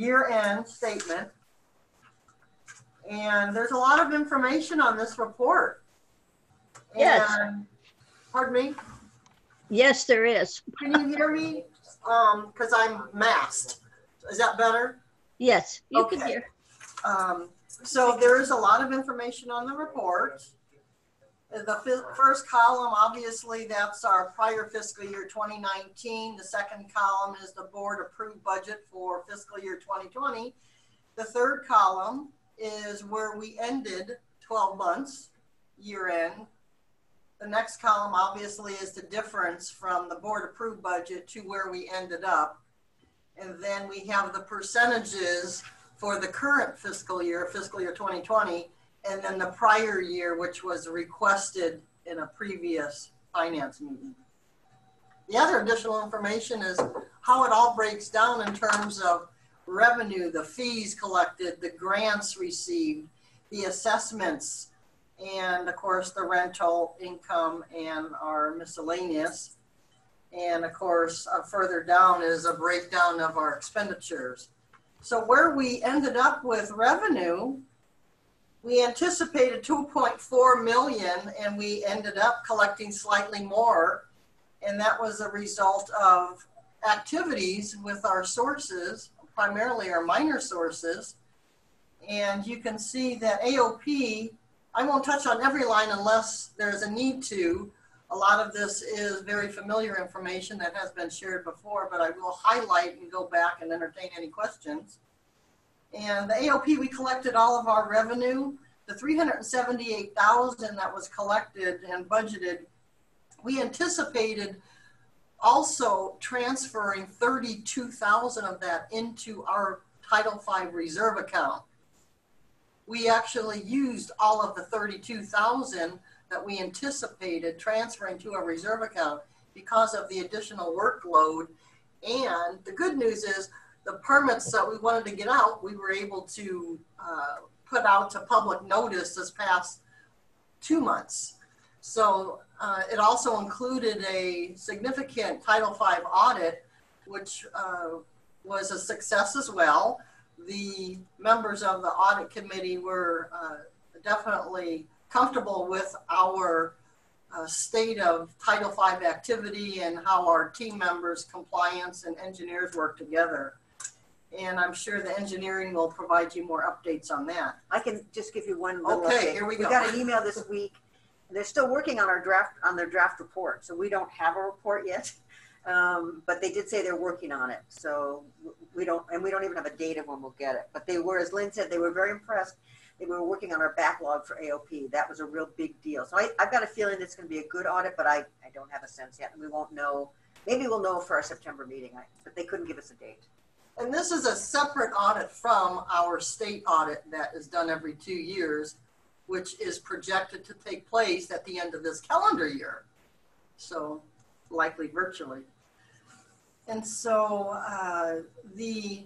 year-end statement. And there's a lot of information on this report. Yes. And- Pardon me? Yes, there is. Can you hear me? Um, because I'm masked. Is that better? Yes, you can Okay. hear. Um, so there is a lot of information on the report. Uh, the fi- first column, obviously, that's our prior fiscal year 2019. The second column is the board approved budget for fiscal year 2020. The third column is where we ended 12 months, year end. The next column, obviously, is the difference from the board approved budget to where we ended up. And then we have the percentages for the current fiscal year, fiscal year 2020, and then the prior year, which was requested in a previous finance meeting. The other additional information is how it all breaks down in terms of revenue, the fees collected, the grants received, the assessments, and of course, the rental income and our miscellaneous. And of course, uh, further down is a breakdown of our expenditures. So where we ended up with revenue, we anticipated 2.4 million and we ended up collecting slightly more. And that was a result of activities with our sources, primarily our minor sources. And you can see that AOP, I won't touch on every line unless there's a need to. A lot of this is very familiar information that has been shared before, but I will highlight and go back and entertain any questions. And the AOP, we collected all of our revenue. The 378,000 that was collected and budgeted, we anticipated also transferring 32,000 of that into our Title V reserve account. We actually used all of the 32,000 that we anticipated transferring to a reserve account because of the additional workload. And the good news is the permits that we wanted to get out, we were able to uh, put out to public notice this past two months. So uh, it also included a significant Title V audit, which uh, was a success as well. The members of the audit committee were uh, definitely comfortable with our uh, state of Title V activity and how our team members, compliance, and engineers work together. And I'm sure the engineering will provide you more updates on that. I can just give you one little Okay, update. here we go. We got an email this week. They're still working on our draft, on their draft report, so we don't have a report yet. Um, but they did say they're working on it, so we don't, and we don't even have a date of when we'll get it. But they were, as Lynn said, they were very impressed. They were working on our backlog for AOP. That was a real big deal. So I, I've got a feeling it's gonna be a good audit, but I, I don't have a sense yet, and we won't know. Maybe we'll know for our September meeting, I- but they couldn't give us a date. And this is a separate audit from our state audit that is done every two years, which is projected to take place at the end of this calendar year. So likely virtually. And so uh, the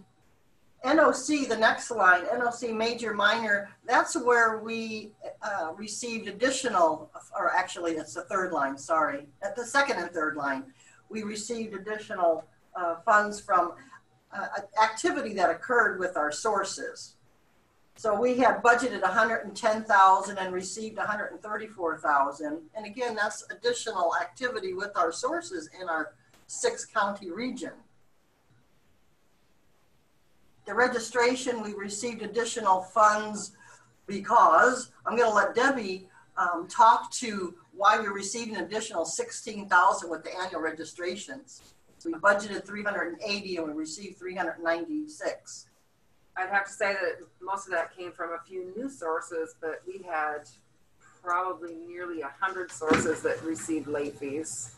NOC, the next line, NOC major minor, that's where we uh, received additional, or actually it's the third line, sorry, at the second and third line. We received additional uh, funds from uh, activity that occurred with our sources. So we had budgeted 110,000 and received 134,000. And again, that's additional activity with our sources in our six county region. The registration, we received additional funds because I'm going to let Debbie um, talk to why we received an additional 16,000 with the annual registrations. We budgeted 380 and we received 396. I'd have to say that most of that came from a few new sources, but we had probably nearly a hundred sources that received late fees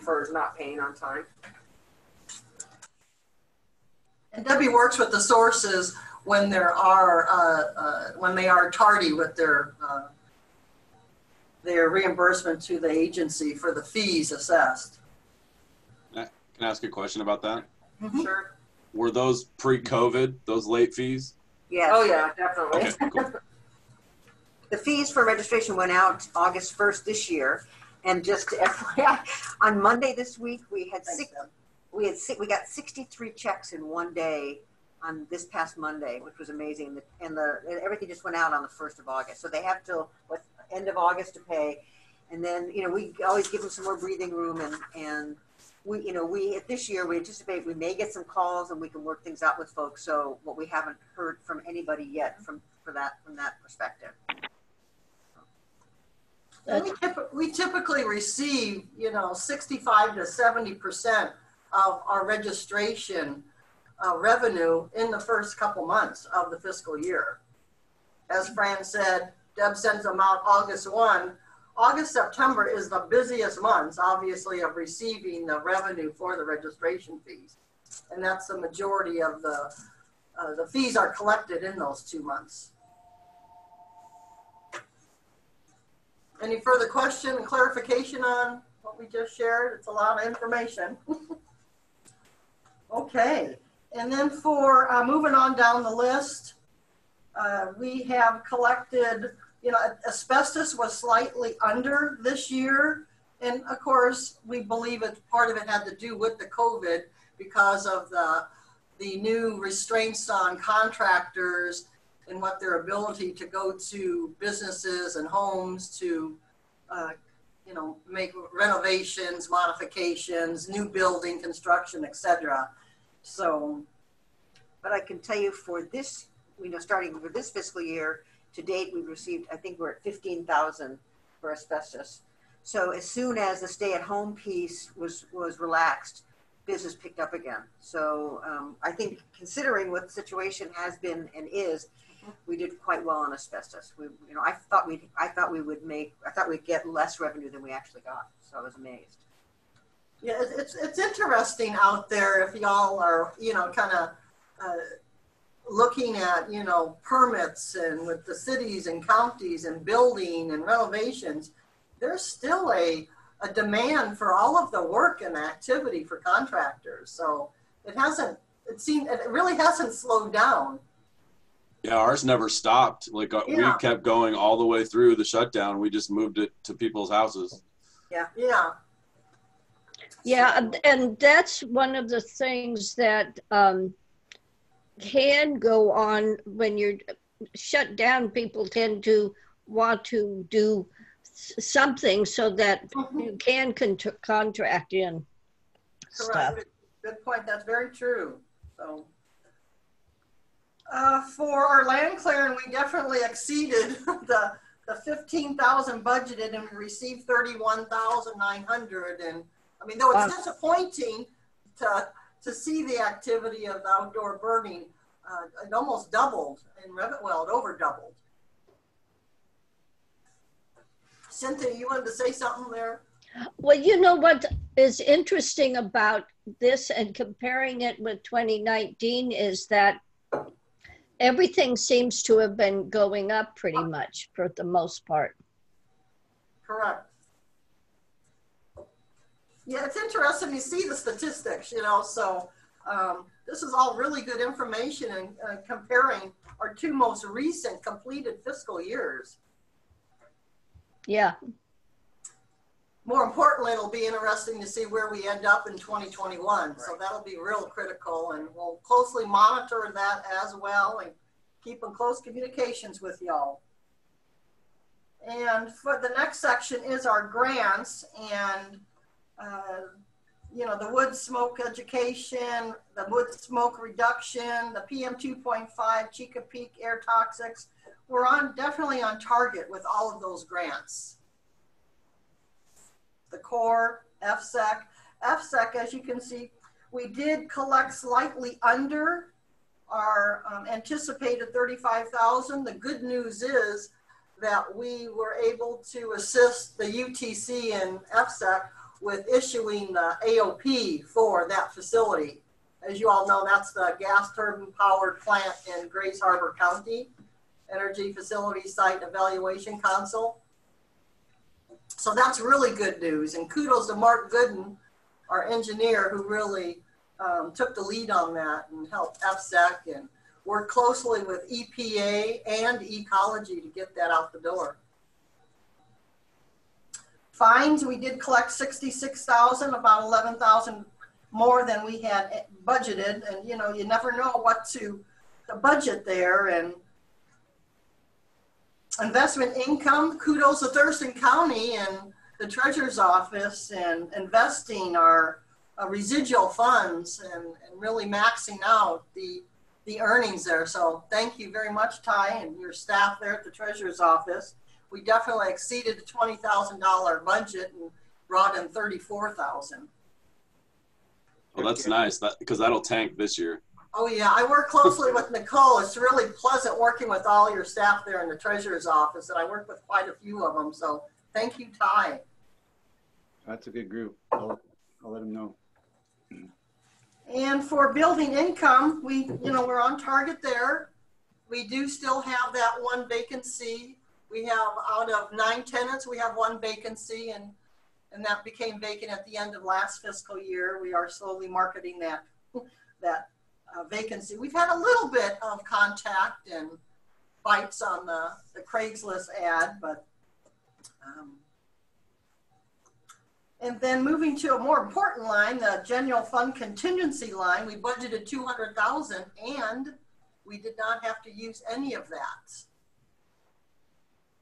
for not paying on time. And Debbie works with the sources when there are uh, uh, when they are tardy with their uh, their reimbursement to the agency for the fees assessed. Can I ask a question about that? Mm-hmm. Sure. Were those pre-COVID, those late fees? Yes. Oh, yeah, definitely. Okay, cool. The fees for registration went out August 1st this year. And just FYI, on Monday this week, we had six, we had, si- we got 63 checks in one day on this past Monday, which was amazing. The- And the, and everything just went out on the first of August. So they have till, what, end of August to pay. And then, you know, we always give them some more breathing room and, and we, you know, we, at this year, we anticipate we may get some calls and we can work things out with folks. So what we haven't heard from anybody yet from, for that, from that perspective. And we typ- we typically receive, you know, sixty-five to seventy percent of our registration uh, revenue in the first couple months of the fiscal year. As Fran said, Deb sends them out August one. August, September is the busiest months, obviously, of receiving the revenue for the registration fees. And that's the majority of the, uh, the fees are collected in those two months. Any further question and clarification on what we just shared? It's a lot of information. Okay, and then for, uh, moving on down the list, uh, we have collected, you know, asbestos was slightly under this year. And of course, we believe it, part of it had to do with the COVID because of the, the new restraints on contractors and what their ability to go to businesses and homes to, uh, you know, make renovations, modifications, new building construction, et cetera. So, But I can tell you for this, you know, starting for this fiscal year, to date, we've received, I think we're at fifteen thousand for asbestos. So as soon as the stay-at-home piece was, was relaxed, business picked up again. So um, I think considering what the situation has been and is, we did quite well on asbestos. We, you know, I thought we, I thought we would make, I thought we'd get less revenue than we actually got. So I was amazed. yeah, it's, it's, it's interesting out there if y'all are, you know, kind of uh, looking at, you know, permits and with the cities and counties and building and renovations, there's still a, a demand for all of the work and activity for contractors. So it hasn't, it seemed, it really hasn't slowed down. Yeah, ours never stopped. Like uh, Yeah. we kept going all the way through the shutdown. We just moved it to people's houses. Yeah. Yeah, Yeah, and that's one of the things that um, can go on when you're shut down. People tend to want to do something so that Mhm. you can con- contract in stuff. Correct. Good- Good point. That's very true. So, uh, for our land clearing, we definitely exceeded the the fifteen thousand budgeted, and we received thirty-one thousand nine hundred. And I mean, though it's Wow. disappointing to to see the activity of outdoor burning, uh, it almost doubled in Revit. Well, it over doubled. Cynthia, you wanted to say something there? Well, you know what is interesting about this and comparing it with 2019 is that everything seems to have been going up pretty much for the most part. Correct. Yeah, it's interesting to see the statistics, you know, so um, this is all really good information and uh, comparing our two most recent completed fiscal years. Yeah, More importantly, it'll be interesting to see where we end up in 2021. So that'll be real critical and we'll closely monitor that as well and keep in close communications with y'all. And for the next section is our grants and, uh, you know, the wood smoke education, the wood smoke reduction, the PM 2.5, Chica Peak air toxics. We're on, definitely on target with all of those grants the core, EFSEC. EFSEC, as you can see, we did collect slightly under our um, anticipated 35,000. The good news is that we were able to assist the UTC and EFSEC with issuing the AOP for that facility. As you all know, that's the gas turbine powered plant in Grays Harbor County, Energy Facility Site Evaluation Council. So that's really good news. And kudos to Mark Gooden, our engineer, who really um, took the lead on that and helped EFSEC and worked closely with EPA and Ecology to get that out the door. Fines, we did collect 66,000, about 11,000 more than we had budgeted. And, you know, you never know what to, the budget there and investment income, kudos to Thurston County and the treasurer's office and investing our uh, residual funds and, and really maxing out the, the earnings there. So thank you very much, Ty, and your staff there at the treasurer's office. We definitely exceeded the twenty thousand dollar budget and brought in thirty-four thousand. Well, that's nice. That because that'll tank this year. Oh yeah, I work closely with Nicole. It's really pleasant working with all your staff there in the treasurer's office, and I work with quite a few of them. So thank you, Ty. That's a good group. I'll, I'll let them know. And for building income, we, you know, we're on target there. We do still have that one vacancy. We have out of nine tenants, we have one vacancy and, and that became vacant at the end of last fiscal year. We are slowly marketing that, that uh, vacancy. We've had a little bit of contact and bites on the, the Craigslist ad, but, um, and then moving to a more important line, the general fund contingency line, we budgeted two hundred thousand and we did not have to use any of that.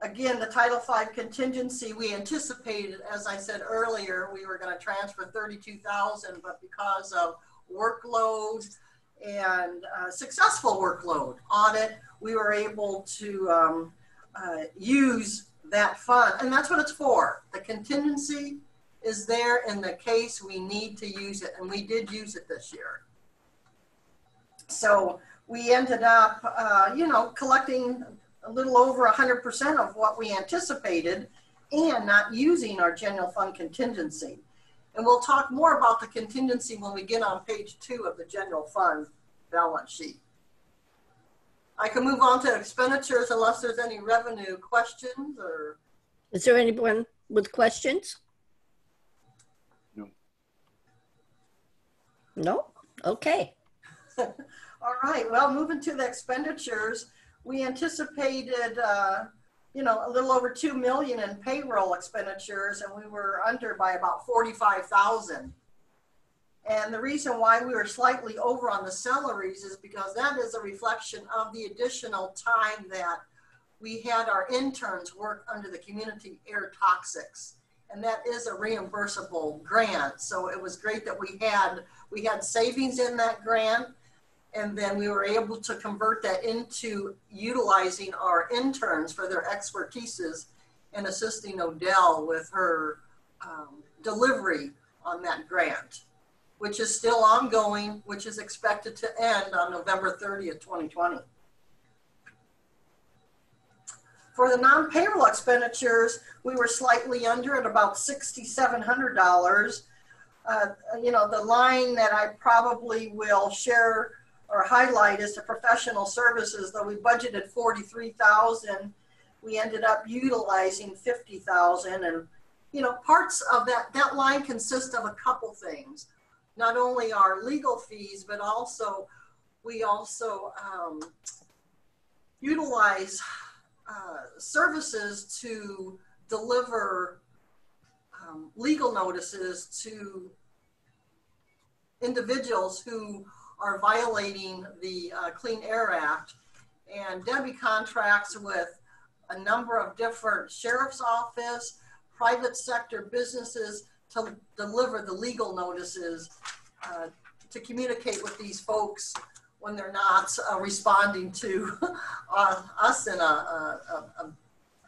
Again, the Title V contingency, we anticipated, as I said earlier, we were gonna transfer thirty-two thousand, but because of workload and uh, successful workload audit, we were able to um, uh, use that fund, and that's what it's for. The contingency is there in the case we need to use it, and we did use it this year. So we ended up, uh, you know, collecting a little over 100% of what we anticipated and not using our general fund contingency. And we'll talk more about the contingency when we get on page two of the general fund balance sheet. I can move on to expenditures unless there's any revenue questions or Is there anyone with questions? No. No? Okay. All right, well, moving to the expenditures, we anticipated, uh, you know, a little over two million in payroll expenditures and we were under by about forty-five thousand. And the reason why we were slightly over on the salaries is because that is a reflection of the additional time that we had our interns work under the community air toxics. And that is a reimbursable grant. So it was great that we had, we had savings in that grant. And then we were able to convert that into utilizing our interns for their expertises and assisting Odell with her um, delivery on that grant, which is still ongoing, which is expected to end on November 30th, 2020. For the non-payroll expenditures, we were slightly under at about $6,700. Uh, you know, the line that I probably will share or highlight is the professional services, though we budgeted 43,000, we ended up utilizing 50,000 and you know, parts of that that line consists of a couple things. Not only our legal fees, but also we also um, utilize uh, services to deliver um, legal notices to individuals who are violating the uh, Clean Air Act. And Debbie contracts with a number of different sheriff's office, private sector businesses to deliver the legal notices uh, to communicate with these folks when they're not uh, responding to uh, us in a, a, a,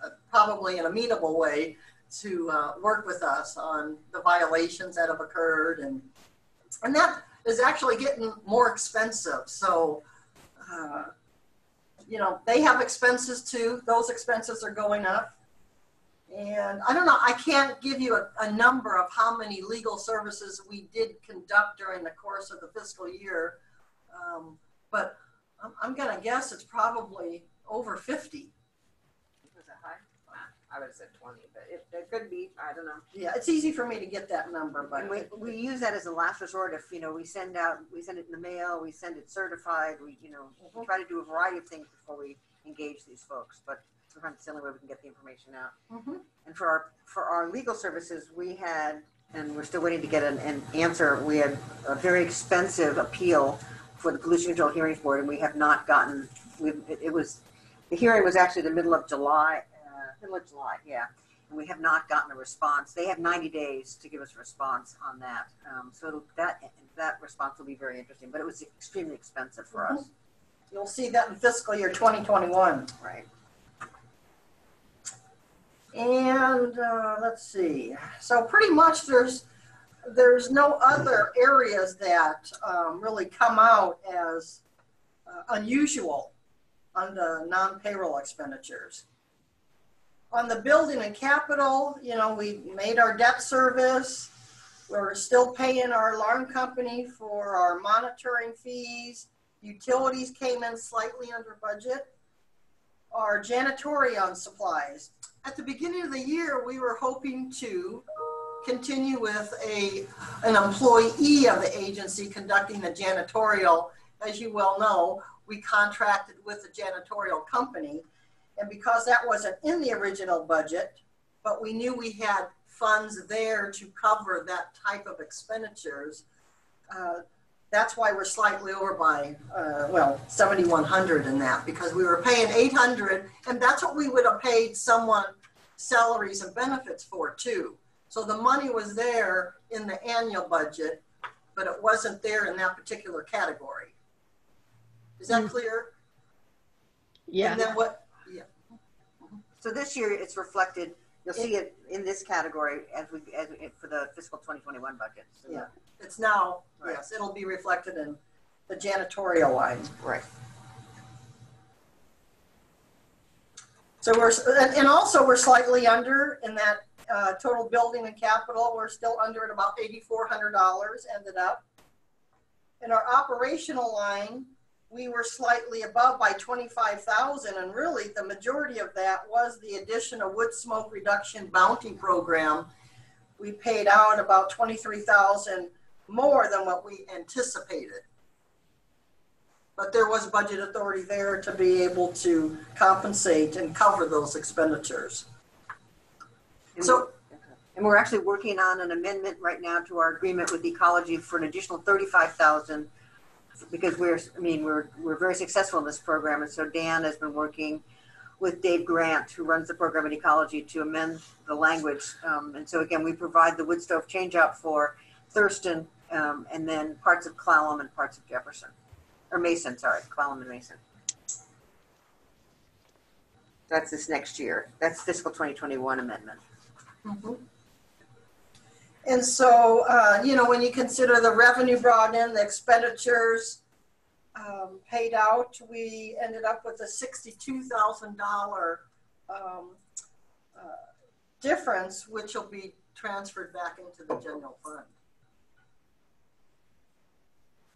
a, probably an amenable way to uh, work with us on the violations that have occurred and and that is actually getting more expensive so uh, you know they have expenses too those expenses are going up and I don't know, I can't give you a, a, number of how many legal services we did conduct during the course of the fiscal year. Um, but I'm, I'm going to guess it's probably over 50. Was that high? I would have said 20, but it, it could be. I don't know. Yeah, it's easy for me to get that number, but And we, we use that as a last resort if, you know, we send out, we send it in the mail, we send it certified, we, you know, we try to do a variety of things before we engage these folks, but sometimes it's the only way we can get the information out. Mhm. And for our, for our legal services, we had and we're still waiting to get an, an answer. We had a very expensive appeal for the Pollution Control Hearings Board, and we have not gotten, we, it, it was, the hearing was actually the middle of July, of July, yeah. And we have not gotten a response. They have 90 days to give us a response on that. Um, so it'll, that, that response will be very interesting, but it was extremely expensive for us. You'll see that in fiscal year 2021. Right. And uh, let's see. So pretty much there's there's no other areas that um, really come out as uh, unusual on the non-payroll expenditures. On the building and capital, you know, we made our debt service. We're still paying our alarm company for our monitoring fees. Utilities came in slightly under budget. Our janitorial supplies. At the beginning of the year, we were hoping to continue with a, an employee of the agency conducting the janitorial. As you well know, we contracted with a janitorial company. And because that wasn't in the original budget, but we knew we had funds there to cover that type of expenditures, uh, that's why we're slightly over by, uh, well, 7,100 in that because we were paying 800 and that's what we would have paid someone salaries and benefits for too. So the money was there in the annual budget, but it wasn't there in that particular category. Is that clear? Yeah. And then what, yeah. So this year it's reflected, you'll see it in this category as we, as, we- for the fiscal 2021 budget. So- Yeah. It's now, Right. yes, it'll be reflected in the janitorial line. Right. So we're, and and also we're slightly under in that uh, total building and capital. We're still under at about $8,400 ended up. In our operational line, we were slightly above by 25,000 and really the majority of that was the addition of wood smoke reduction bounty program. We paid out about 23,000 more than what we anticipated. But there was budget authority there to be able to compensate and cover those expenditures. And So- And we're actually working on an amendment right now to our agreement with Ecology for an additional thirty-five thousand. Because we're, I mean, we're, we're very successful in this program, and so Dan has been working with Dave Grant, who runs the program at Ecology, to amend the language. Um, and so again, we provide the wood stove changeout for Thurston, um, and then parts of Clallam and parts of Jefferson. Or Mason, sorry, Clallam and Mason. That's this next year. That's fiscal twenty twenty-one amendment. And so, uh, you know, when you consider the revenue brought in, the expenditures um, paid out, we ended up with a $62,000 um, uh, difference, which will be transferred back into the general fund.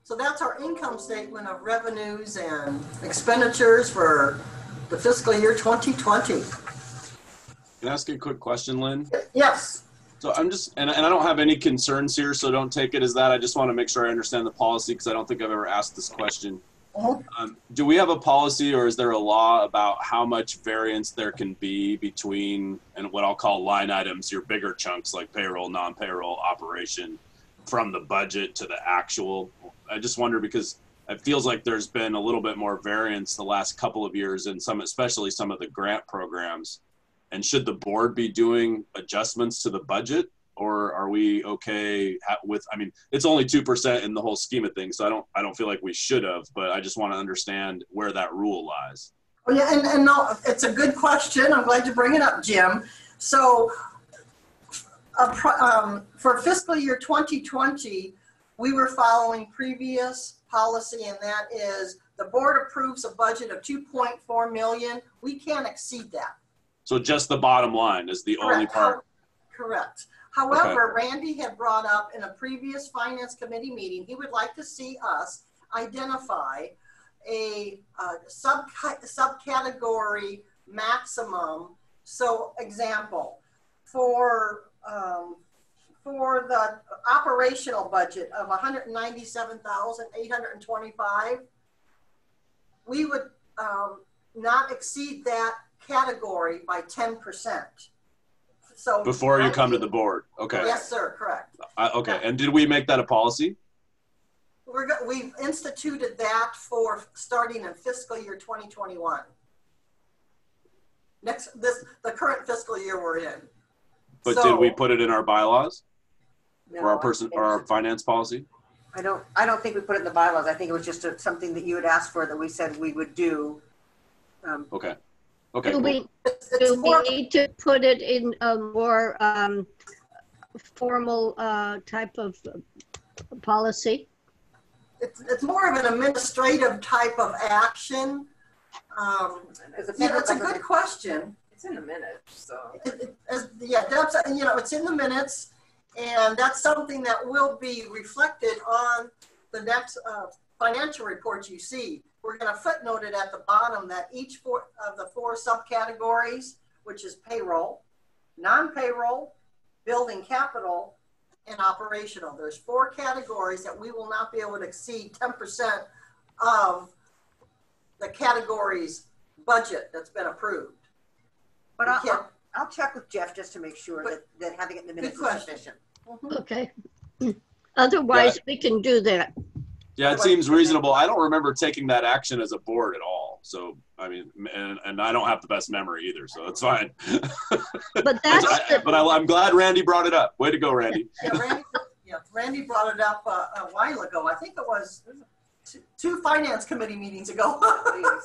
So that's our income statement of revenues and expenditures for the fiscal year 2020. Can I ask you a quick question, Lynn? Yes. So I'm just, and, and I don't have any concerns here, so don't take it as that. I just want to make sure I understand the policy because I don't think I've ever asked this question. Mhm. Um, do we have a policy or is there a law about how much variance there can be between and what I'll call line items, your bigger chunks like payroll, non-payroll, operation, from the budget to the actual? I just wonder because it feels like there's been a little bit more variance the last couple of years in some, especially some of the grant programs. And should the board be doing adjustments to the budget, or are we okay with? I mean, it's only two percent in the whole scheme of things, so I don't, I don't feel like we should have. But I just want to understand where that rule lies. Oh, yeah, and, and no, it's a good question. I'm glad you bring it up, Jim. So, um, for fiscal year 2020, we were following previous policy, and that is the board approves a budget of 2.4 million. We can't exceed that. So just the bottom line is the only part. Correct. However, Randy had brought up in a previous finance committee meeting, he would like to see us identify a uh, sub subcategory maximum. So, example, for um, for the operational budget of 197,825, we would um, not exceed that category by 10%. So. Before you come to the board. Okay. Yes, sir, correct. I, okay. And did we make that a policy? We're, go- we've instituted that for starting in fiscal year 2021. Next, this, the current fiscal year we're in. But So- did we put it in our bylaws No, or our I person or our finance policy? I don't, I don't think we put it in the bylaws. I think it was just a- something that you had asked for that we said we would do. Um, Okay. Okay. Do we, It's, it's do we need to put it in a more um, formal uh, type of uh, policy? it's, it's more of an administrative type of action. Um, Because the yeah, federal it's a good government- question. It's in the minutes, so. It- it- as- Yeah, that's, you know, it's in the minutes, and that's something that will be reflected on the next uh, financial report you see. We're gonna footnote it at the bottom that each four of the four subcategories, which is payroll, non-payroll, building capital, and operational. There's four categories that we will not be able to exceed ten percent of the category's budget that's been approved. But I'll, I'll, I'll check with Jeff just to make sure that, that having it in the minutes is question. sufficient. Okay. Otherwise, we can do that. Yeah, it seems reasonable. I don't remember taking that action as a board at all. So, I mean, and, and I don't have the best memory either, so it's fine. But that's I- the, but I, I'm glad Randy brought it up. Way to go, Randy. Yeah, Randy, yeah, Randy brought it up uh, a while ago. I think it was two- two finance committee meetings ago.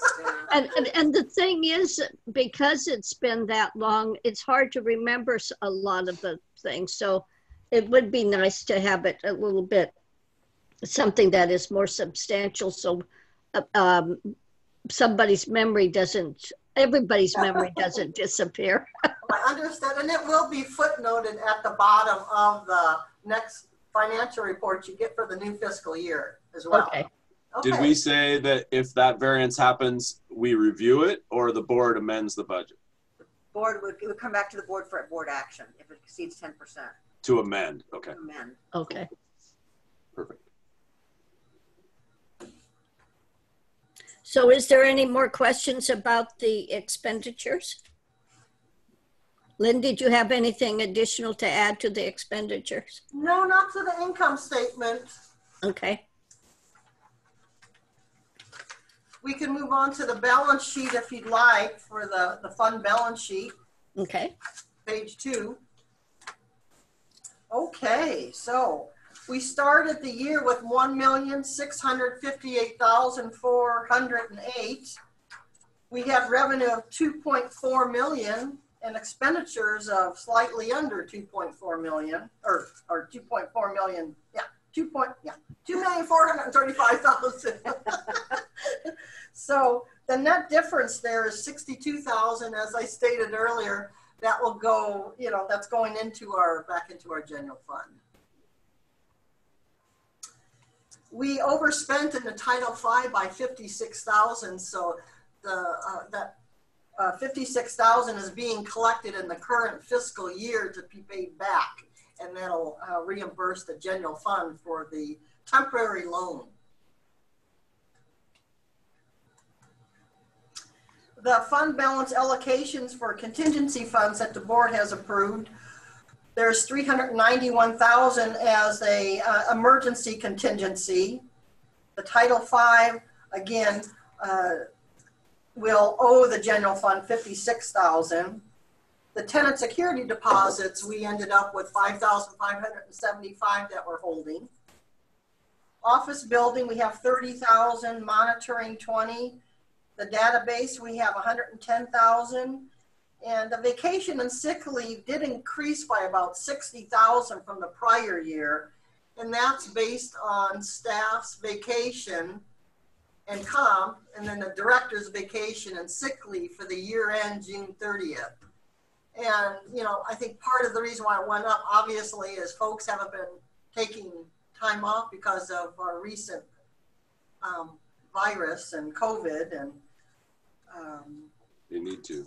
And, and, and the thing is, because it's been that long, it's hard to remember a lot of the things. So it would be nice to have it a little bit, something that is more substantial. So uh, um, somebody's memory doesn't, everybody's memory doesn't disappear. I understand, and it will be footnoted at the bottom of the next financial report you get for the new fiscal year as well. Okay. Did we say that if that variance happens, we review it or the board amends the budget the Board would, it would come back to the board for board action if it exceeds ten percent. to amend? Okay, Amend. Okay. perfect. So is there any more questions about the expenditures? Lynn, did you have anything additional to add to the expenditures? No, not to the income statement. Okay, We can move on to the balance sheet if you'd like for the, the fund balance sheet. okay. page two. Okay, so we started the year with one million, six hundred fifty-eight thousand, four hundred and eight. We had revenue of two point four million and expenditures of slightly under two point four million, or, or two point four million, yeah, two point, yeah, two million, four hundred and thirty-five thousand. So the net difference there is sixty-two thousand, as I stated earlier, that will go, you know, that's going into our, back into our general fund. We overspent in the Title V by fifty-six thousand, so the, uh, that, uh, fifty-six thousand is being collected in the current fiscal year to be paid back. And that'll uh, reimburse the general fund for the temporary loan. the fund balance allocations for contingency funds that the board has approved. There's three hundred ninety-one thousand as a, uh, emergency contingency. The Title V, again, uh, will owe the general fund fifty-six thousand. The tenant security deposits, we ended up with five thousand five hundred and seventy-five that we're holding. Office building, we have thirty thousand, monitoring twenty, the database, we have hundred and the vacation and sick leave did increase by about sixty thousand from the prior year. And that's based on staff's vacation and comp, and then the director's vacation and sick leave for the year end June thirtieth. And, you know, I think part of the reason why it went up, obviously, is folks haven't been taking time off because of our recent um, virus and COVID and um, They need to.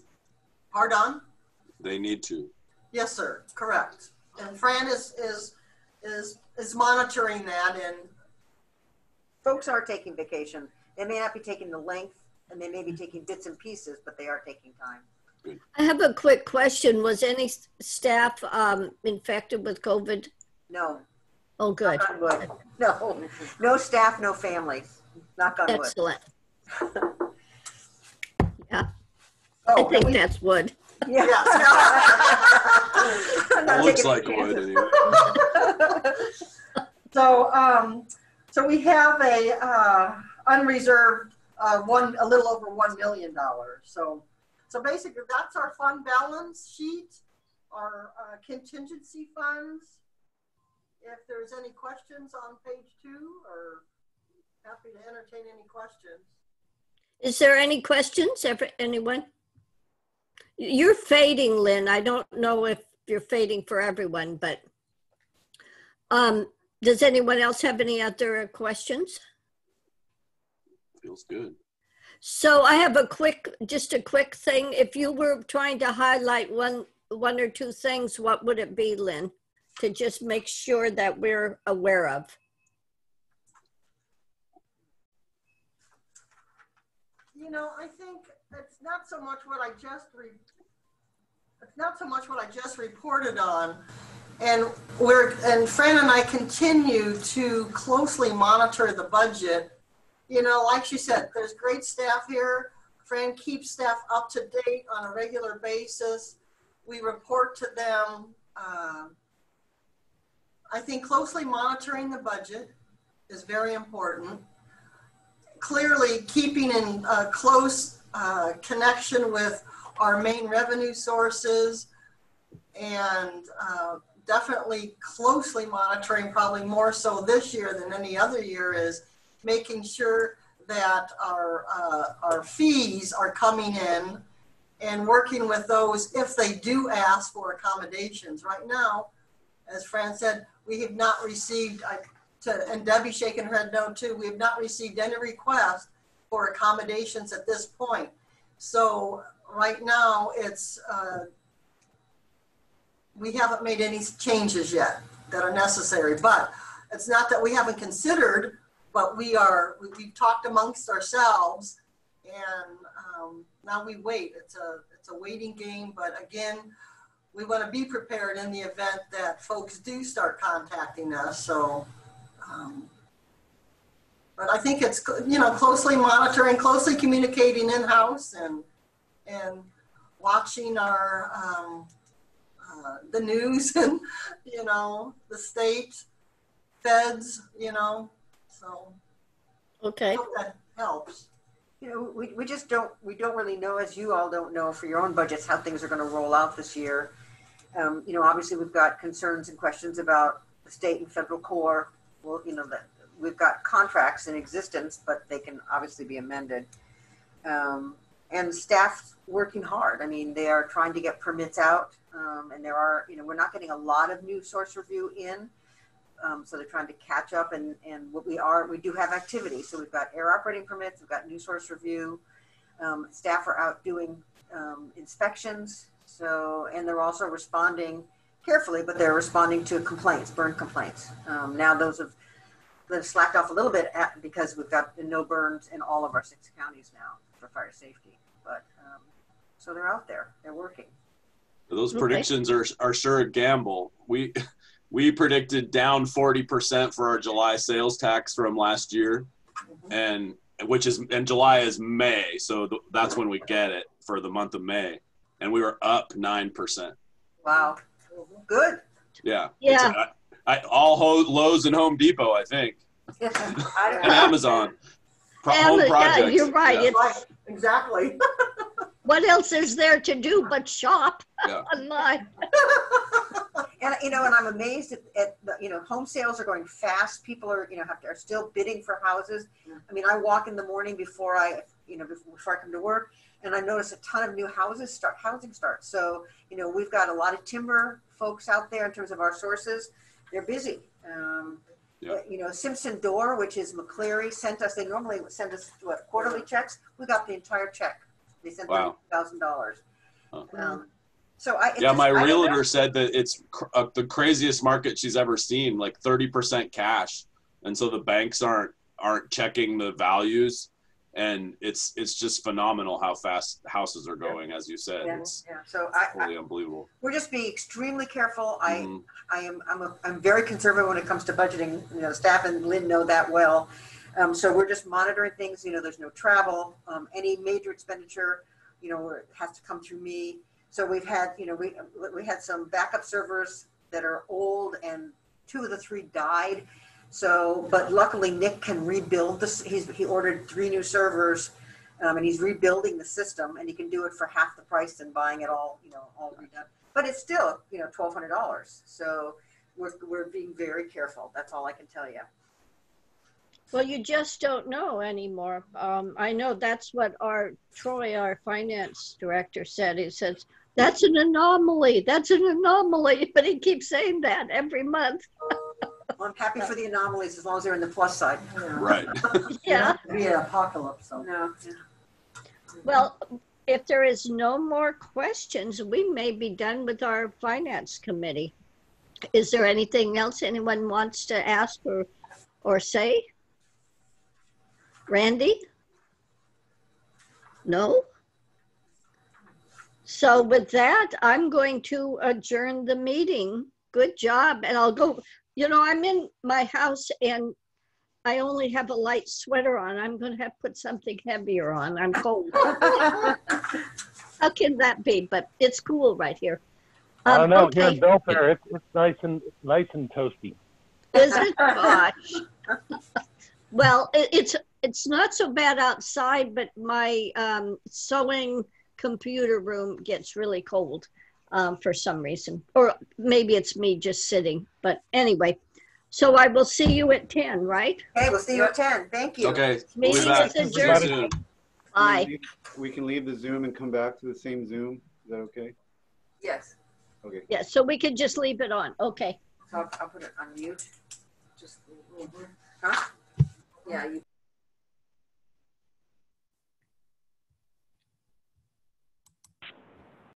Pardon? They need to. Yes, sir, correct. And Fran is, is, is, is monitoring that and, Folks are taking vacation. They may not be taking the length and they may be taking bits and pieces, but they are taking time. I have a quick question. Was any staff um, infected with COVID? No, Oh, good. knock on wood. No, no staff, no families. Knock on wood. Excellent. I Oh, think we- that's wood. Yeah. It looks like wood anyway. So, um, so we have a, uh, unreserved, uh, one, a little over one million dollars. So, so basically that's our fund balance sheet, our, uh, contingency funds. If there's any questions on page two, or happy to entertain any questions. Is there any questions? Ever, anyone? You're fading, Lynn. I don't know if you're fading for everyone, but um, does anyone else have any other questions? Feels good. So I have a quick, just a quick thing. If you were trying to highlight one, one or two things, what would it be, Lynn? To just make sure that we're aware of. You know, I think it's not so much what I just re, it's not so much what I just reported on. And we're, and Fran and I continue to closely monitor the budget. You know, like she said, there's great staff here. Fran keeps staff up to date on a regular basis. We report to them. Um, I think closely monitoring the budget is very important clearly keeping in uh, close uh, connection with our main revenue sources and uh, definitely closely monitoring, probably more so this year than any other year, is making sure that our, uh, our fees are coming in and working with those if they do ask for accommodations. Right now, as Fran said, we have not received, I and Debbie shaking her head no too, we have not received any requests for accommodations at this point. So right now, it's, uh, we haven't made any changes yet that are necessary, but it's not that we haven't considered, but we are, we- we've talked amongst ourselves and, um, now we wait. It's a, it's a waiting game, but again, we want to be prepared in the event that folks do start contacting us, so, um, But I think it's, you know, closely monitoring, closely communicating in-house and, and watching our, um, uh, the news and, you know, the state, feds, you know, so I Okay. hope that helps. You know, we, we just don't, we don't really know, as you all don't know for your own budgets, how things are gonna roll out this year. Um, you know, obviously, we've got concerns and questions about the state and federal core. Well, you know, that, we've got contracts in existence, but they can obviously be amended. Um, and staff working hard. I mean, they are trying to get permits out, um, and there are, you know, we're not getting a lot of new source review in. Um, so they're trying to catch up and, and what we are, we do have activity. So we've got air operating permits, we've got new source review. Um, staff are out doing, um, inspections. So, and they're also responding carefully, but they're responding to complaints, burn complaints. Um, now those have, they've slacked off a little bit at, because we've got the no burns in all of our six counties now for fire safety. But, um, so they're out there, they're working. Those Okay. predictions are are sure a gamble. We we predicted down 40% for our July sales tax from last year and which is and July is May, so th- that's when we get it for the month of May. And we were up 9%. Wow, good. Yeah. Yeah. It's, I, I, all Ho- Lowe's and Home Depot, I think, I don't and. Amazon. Pro- Ama- home yeah, projects. you're right. Yeah. It's, Right, exactly. what else is there to do but shop Yeah. Oh, online? And you know, and I'm amazed at, at the, you know, home sales are going fast. People are, you know, have to, are still bidding for houses. I mean, I walk in the morning before I, you know, before, before I come to work, and I notice a ton of new houses start, housing starts. So, you know, we've got a lot of timber folks out there in terms of our sources. They're busy. Um, Yeah. You know, Simpson Door, which is McCleary, sent us. They normally send us what quarterly checks. We got the entire check. They sent Wow. thousand dollars. Huh. Um, so I Yeah, just- my I realtor said that it's cr- uh, the craziest market she's ever seen, like 30% cash. And so the banks aren't aren't checking the values and it's it's just phenomenal how fast houses are going. As you said, Yeah, it's yeah. So I, I, unbelievable. we're just being extremely careful. I, Mhm. I am, I'm, a, I'm very conservative when it comes to budgeting. You know, staff and Lynn know that well. Um, so we're just monitoring things. You know, there's no travel. Um, any major expenditure, you know, has to come through me. So we've had, you know, we we had some backup servers that are old, and two of the three died. So, but luckily Nick can rebuild this. He's he ordered three new servers. Um, and he's rebuilding the system, and he can do it for half the price than buying it all, you know, all redone but it's still you know twelve hundred dollars. So we're we're being very careful. That's all I can tell you. Well, you just don't know anymore. Um, I know that's what our Troy, our finance director, said. He says that's an anomaly. That's an anomaly, but he keeps saying that every month. Well, I'm happy for the anomalies as long as they're in the plus side. Right. Yeah. Be an apocalypse, so. No, Well, if there is no more questions, we may be done with our finance committee. Is there anything else anyone wants to ask or, or say? Randy? No? So with that, I'm going to adjourn the meeting. Good job. And I'll go, you know, I'm in my house and I only have a light sweater on. I'm going to have to put something heavier on. I'm cold. How can that be? But it's cool right here. I Um, don't know. Here in Belfair, it's, it's nice and nice and toasty. Is it? Gosh. well, it, it's it's not so bad outside, but my um, sewing computer room gets really cold um, for some reason, or maybe it's me just sitting. But anyway, so I will see you at ten, right? Okay, we'll see you at ten. Thank you. Okay. We'll Meeting is See you adjourned. soon. Bye. We can leave the Zoom and come back to the same Zoom. Is that okay? yes. Okay. Yeah, so we can just leave it on. Okay. So I'll, I'll put it on mute. Just, huh? Yeah, you